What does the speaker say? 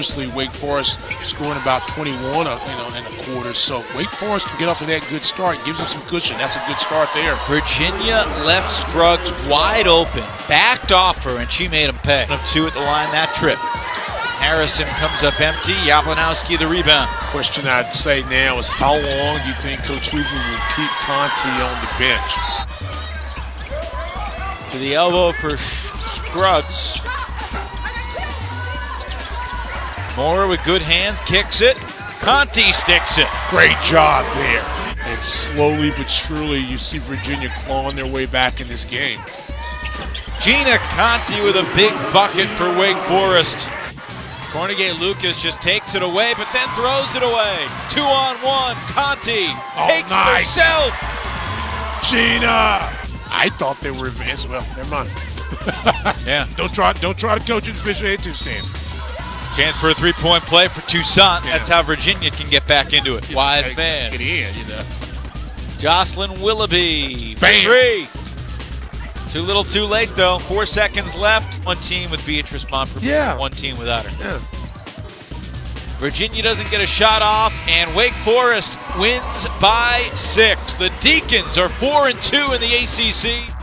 conversely, Wake Forest scoring about 21 uh, you know, in a quarter. So Wake Forest can get off to that good start. Gives them some cushion. That's a good start there. Virginia left Scruggs wide open, backed off her, and she made him pay. Of two at the line that trip. Harrison comes up empty. Jablonowski the rebound. Question I'd say now is how long do you think Coach Hoover will keep Conti on the bench? To the elbow for Scruggs. Moore with good hands, kicks it. Conti sticks it. Great job there. And slowly but surely, you see Virginia clawing their way back in this game. Gina Conti with a big bucket for Wake Forest. Cornegay Lucas just takes it away, but then throws it away. Two on one. Conti oh, takes nice. it herself. Gina. I thought they were advanced. Well, never mind. yeah. Don't try. Don't try to coach in the Fisher A2 stand. Chance for a three-point play for Toussaint. Yeah. That's how Virginia can get back into it. Wise man. Get in, you know. Jocelyn Willoughby. Bam. Three. Too little, too late, though. Four seconds left. One team with Beatrice Montpelier. Yeah. One team without her. Yeah. Virginia doesn't get a shot off, and Wake Forest wins by six. The Deacons are four and two in the ACC.